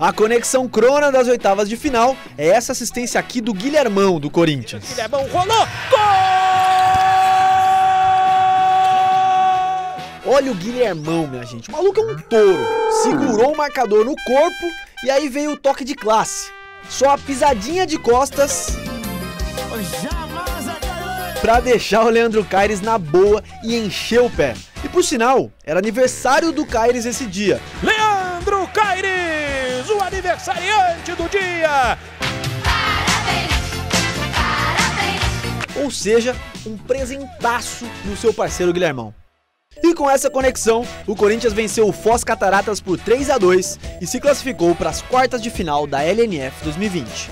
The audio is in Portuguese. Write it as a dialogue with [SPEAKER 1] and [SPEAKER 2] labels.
[SPEAKER 1] A conexão crona das oitavas de final é essa assistência aqui do Guilhermão do Corinthians.
[SPEAKER 2] Guilhermão rolou! Gol!
[SPEAKER 1] Olha o Guilhermão, minha gente. O maluco é um touro. Segurou o marcador no corpo e aí veio o toque de classe. Só a pisadinha de costas para deixar o Leandro Caires na boa e encher o pé. E por sinal, era aniversário do Caires esse dia.
[SPEAKER 2] Leandro Caires, aniversariante do dia!
[SPEAKER 1] Ou seja, um presentaço no seu parceiro Guilhermão. E com essa conexão, o Corinthians venceu o Foz Cataratas por 3 a 2 e se classificou para as quartas de final da LNF 2020.